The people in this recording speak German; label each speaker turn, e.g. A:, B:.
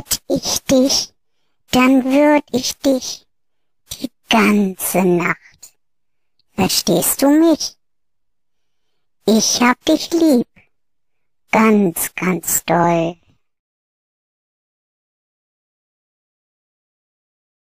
A: Hätt ich dich, dann würd ich dich die ganze Nacht. Verstehst du mich? Ich hab dich lieb, ganz, ganz doll.